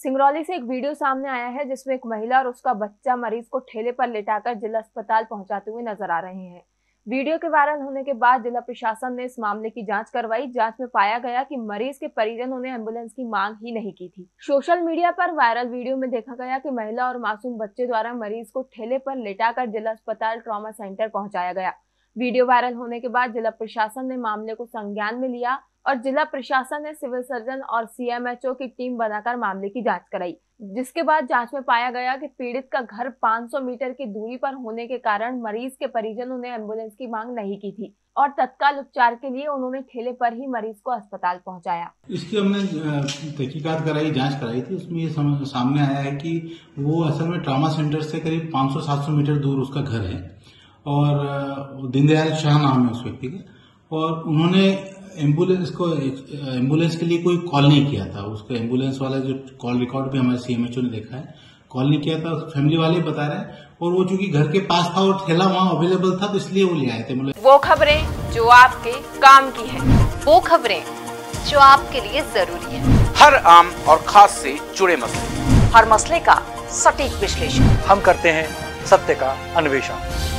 सिंगरौली से एक वीडियो सामने आया है जिसमें एक महिला और उसका बच्चा मरीज़ को ठेले पर लेटाकर जिला अस्पताल पहुंचाते हुए नज़र आ रहे हैं। वीडियो के वायरल होने के बाद जिला प्रशासन ने इस मामले की जाँच करवाई। जाँच में पाया गया कि मरीज़ के परिजनों ने एंबुलेंस की मांग ही नहीं की थी। सोशल मीडिया पर वायरल वीडियो में देखा गया कि महिला और मासूम बच्चे द्वारा मरीज़ को ठेले पर लेटाकर जिला अस्पताल ट्रॉमा सेंटर पहुँचाया गया। वीडियो वायरल होने के बाद जिला प्रशासन ने मामले को संज्ञान में लिया और जिला प्रशासन ने सिविल सर्जन और सीएमएचओ की टीम बनाकर मामले की जाँच कराई, जिसके बाद जाँच में पाया गया कि पीड़ित का घर 500 मीटर की दूरी पर होने के कारण मरीज़ के परिजनों ने एंबुलेंस की मांग नहीं की थी और तत्काल उपचार के लिए उन्होंने ठेले पर ही मरीज़ को अस्पताल पहुँचाया। इसकी हमने तहकीकात कराई, जाँच कराई थी। उसमें ये सामने आया है कि वो असल में ट्रामा सेंटर से करीब 500-700 मीटर दूर उसका घर है। और दीनदयाल शाह नाम है उस व्यक्ति का। और उन्होंने एंबुलेंस को एंबुलेंस के लिए कोई कॉल नहीं किया था। उसको एंबुलेंस वाला जो कॉल रिकॉर्ड भी हमारे सीएमएचओ ने देखा है कॉल नहीं किया था। फैमिली वाले बता रहे हैं। और वो चूँकि घर के पास था और ठेला वहाँ अवेलेबल था तो इसलिए वो ले आए थे। मतलब वो खबरें जो आपके काम की है वो खबरें जो आपके लिए ज़रूरी है। हर आम और खास से जुड़े मसले। हर मसले का सटीक विश्लेषण। हम करते हैं सत्य का अन्वेषण।